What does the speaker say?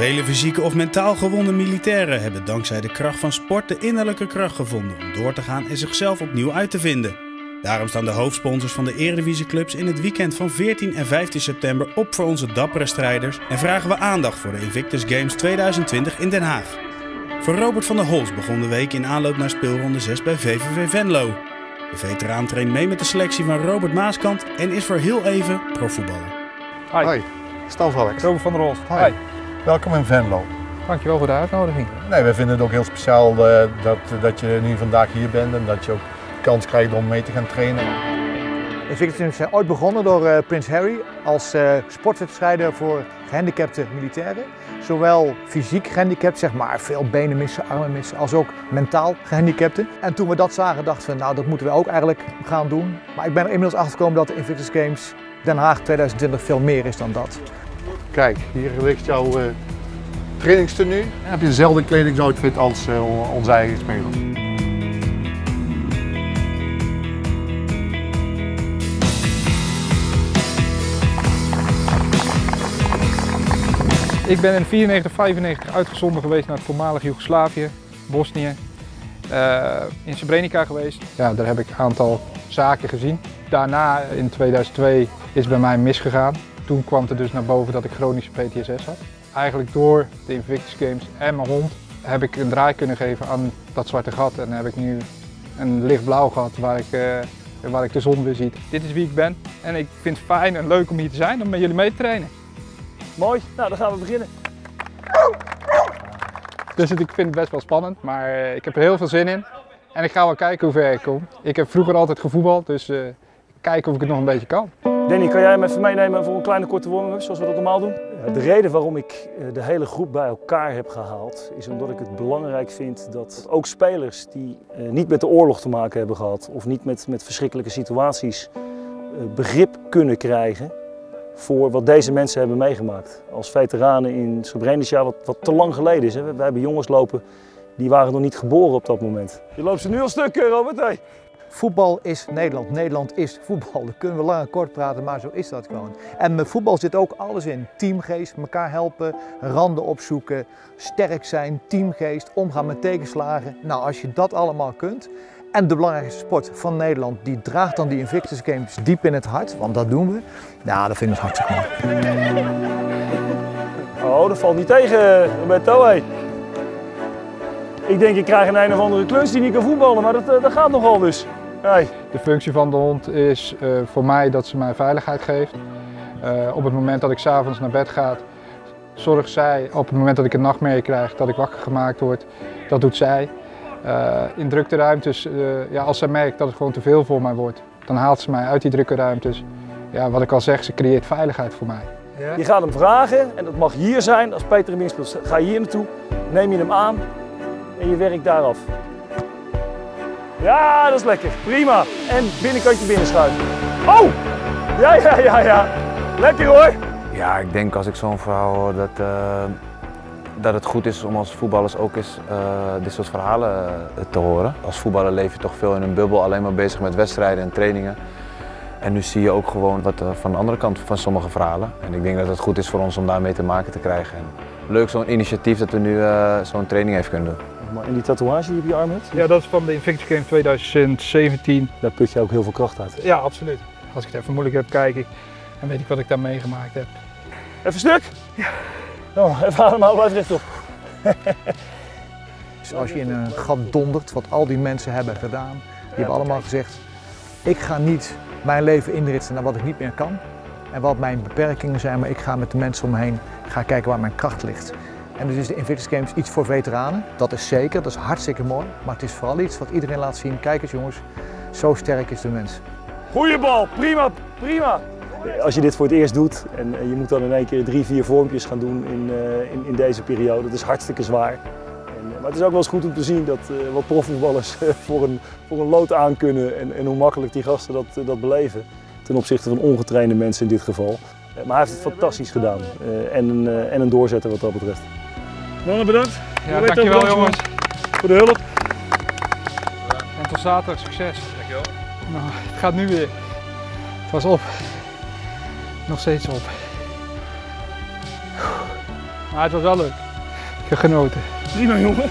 Vele fysieke of mentaal gewonde militairen hebben dankzij de kracht van sport de innerlijke kracht gevonden om door te gaan en zichzelf opnieuw uit te vinden. Daarom staan de hoofdsponsors van de Eredivisieclubs in het weekend van 14 en 15 september op voor onze dappere strijders en vragen we aandacht voor de Invictus Games 2020 in Den Haag. Voor Robert van der Holst begon de week in aanloop naar speelronde 6 bij VVV Venlo. De veteraan traint mee met de selectie van Robert Maaskant en is voor heel even profvoetballer. Hi. Hoi, Stan Alex. Robert van der Rolst. Hoi. Welkom in Venlo. Dankjewel voor de uitnodiging. Nee, we vinden het ook heel speciaal uh, dat, dat je nu vandaag hier bent en dat je ook de kans krijgt om mee te gaan trainen. Invictus zijn ooit begonnen door uh, Prins Harry als uh, sportwedstrijden voor gehandicapte militairen. Zowel fysiek gehandicapt, zeg maar veel benen missen, armen missen, als ook mentaal gehandicapten. En toen we dat zagen dachten we, nou dat moeten we ook eigenlijk gaan doen. Maar ik ben er inmiddels achter gekomen dat de Invictus Games Den Haag 2020 veel meer is dan dat. Kijk, hier ligt jouw uh, trainingstenu. En heb je dezelfde kledingsoutfit als uh, onze eigen speler. Ik ben in 94, 95 uitgezonden geweest naar het voormalig Joegoslavië, Bosnië. Uh, in Srebrenica geweest. Ja, daar heb ik een aantal zaken gezien. Daarna, in 2002, is bij mij misgegaan. Toen kwam er dus naar boven dat ik chronische PTSS had. Eigenlijk door de Invictus Games en mijn hond heb ik een draai kunnen geven aan dat zwarte gat. En heb ik nu een lichtblauw gat waar ik, uh, waar ik de zon weer zie. Dit is wie ik ben en ik vind het fijn en leuk om hier te zijn, om met jullie mee te trainen. Mooi, nou dan gaan we beginnen. Dus ik vind het best wel spannend, maar ik heb er heel veel zin in. En ik ga wel kijken hoe ver ik kom. Ik heb vroeger altijd gevoetbald, dus uh, kijken of ik het nog een beetje kan. Danny, kan jij me even meenemen voor een kleine korte warming zoals we dat normaal doen? De reden waarom ik de hele groep bij elkaar heb gehaald, is omdat ik het belangrijk vind dat ook spelers die niet met de oorlog te maken hebben gehad of niet met, met verschrikkelijke situaties begrip kunnen krijgen voor wat deze mensen hebben meegemaakt. Als veteranen in Srebrenica, wat, wat te lang geleden is. Hè. We hebben jongens lopen die waren nog niet geboren op dat moment. Je loopt ze nu al stuk, Robert. Hey. Voetbal is Nederland. Nederland is voetbal. Daar kunnen we lang en kort praten, maar zo is dat gewoon. En met voetbal zit ook alles in. Teamgeest, elkaar helpen, randen opzoeken, sterk zijn, teamgeest, omgaan met tegenslagen. Nou, als je dat allemaal kunt, en de belangrijkste sport van Nederland, die draagt dan die Invictus Games diep in het hart, want dat doen we. Ja, dat vind ik hartstikke mooi. Oh, dat valt niet tegen, Roberto. Hey. Ik denk, ik krijg een een of andere klus die niet kan voetballen, maar dat, dat gaat nogal dus. De functie van de hond is uh, voor mij dat ze mij veiligheid geeft. Uh, op het moment dat ik s'avonds naar bed ga, zorgt zij, op het moment dat ik een nachtmerrie krijg, dat ik wakker gemaakt word, dat doet zij. Uh, in drukte ruimtes, uh, ja, als zij merkt dat het gewoon te veel voor mij wordt, dan haalt ze mij uit die drukke ruimtes. Ja, wat ik al zeg, ze creëert veiligheid voor mij. Ja. Je gaat hem vragen en dat mag hier zijn. Als Peter hem inspeelt, ga je hier naartoe, neem je hem aan en je werkt daar af. Ja, dat is lekker. Prima. En binnenkantje binnenschuiven. Oh! Ja, ja, ja, ja. Lekker hoor. Ja, ik denk als ik zo'n verhaal hoor dat, uh, dat het goed is om als voetballers ook eens uh, dit soort verhalen uh, te horen. Als voetballer leef je toch veel in een bubbel, alleen maar bezig met wedstrijden en trainingen. En nu zie je ook gewoon wat van de andere kant van sommige verhalen. En ik denk dat het goed is voor ons om daarmee te maken te krijgen. En leuk zo'n initiatief dat we nu zo'n training heeft kunnen doen. En die tatoeage die je op je arm hebt? Ja, dat is van de Invictus Game 2017. Daar put je ook heel veel kracht uit. Ja, absoluut. Als ik het even moeilijk heb, kijk ik en weet ik wat ik daar meegemaakt heb. Even stuk? Ja. Oh, even ademhalen, blijf rechtop. dus als je in een gat dondert, wat al die mensen hebben gedaan, die hebben allemaal gezegd, ik ga niet mijn leven inritsen naar wat ik niet meer kan en wat mijn beperkingen zijn, maar ik ga met de mensen om me heen ga kijken waar mijn kracht ligt. En dus is de Invictus Games iets voor veteranen. Dat is zeker, dat is hartstikke mooi. Maar het is vooral iets wat iedereen laat zien. Kijk eens jongens, zo sterk is de mens. Goeie bal, prima, prima. Als je dit voor het eerst doet en je moet dan in één keer drie, vier vormpjes gaan doen in, uh, in, in, deze periode, dat is hartstikke zwaar. En, maar het is ook wel eens goed om te zien dat uh, wat profvoetballers voor, een, voor een lood aan kunnen en, en hoe makkelijk die gasten dat, dat beleven. Ten opzichte van ongetrainde mensen in dit geval. maar hij heeft het fantastisch gedaan en, een, en een doorzetter wat dat betreft. Mannen bedankt. Ja, dankjewel jongens. Voor de hulp. En tot zaterdag, succes. Dankjewel. Nou, het gaat nu weer. Het was op. Nog steeds op. Maar het was wel leuk. Ik heb genoten. Prima jongen.